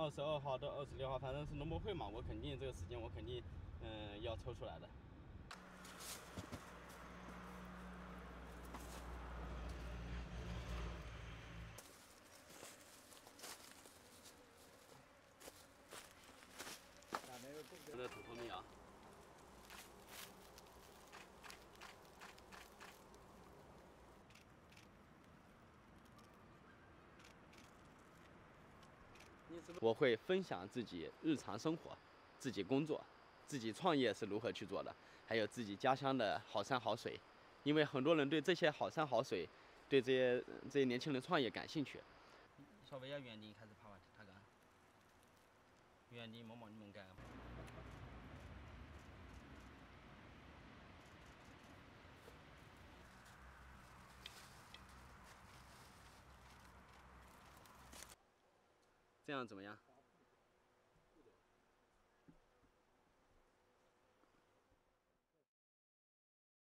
二十二号到二十六号，反正是农博会嘛，我肯定这个时间我肯定嗯要抽出来的。这个土蜂蜜啊。我会分享自己日常生活、自己工作、自己创业是如何去做的，还有自己家乡的好山好水。因为很多人对这些好山好水，对这些这些年轻人创业感兴趣。稍微要原地开始爬完爬杆，原地摸摸你们干。这样怎么样？